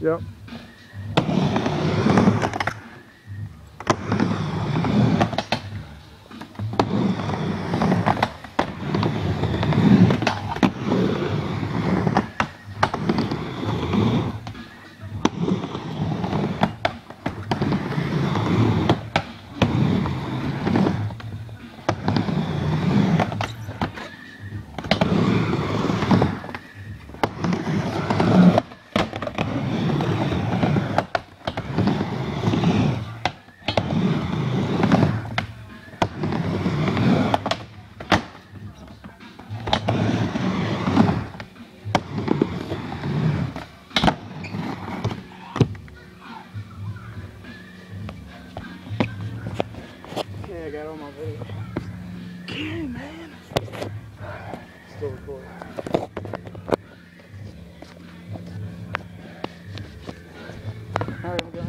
Yep. I got all my video. Okay, man. Still recording. Alright, I'm going.